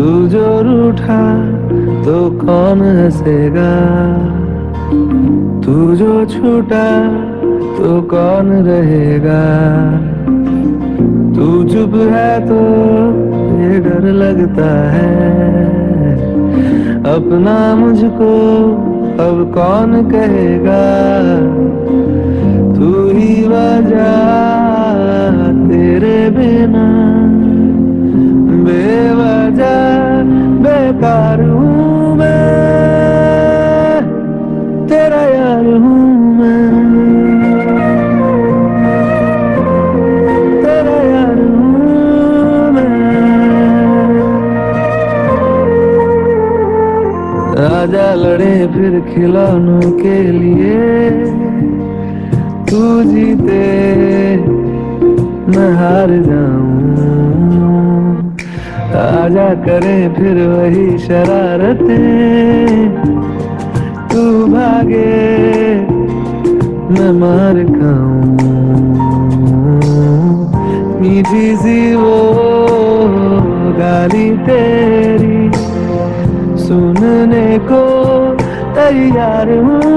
तू जो रूठा तो कौन हंसेगा तू जो छूटा तो कौन रहेगा? तू चुप है तो ये डर लगता है। अपना मुझको अब कौन कहेगा? तू ही वजह तेरे बिना। बेवजह, बेकार तेरा यार हूँ मैं। आजा लड़े फिर खिलौनों के लिए। तू जीते, मैं हार जाऊँ। आजा करें फिर वही शरारतें। भागे मैं मार मीठी सी वो गाली तेरी सुनने को तैयार हूँ।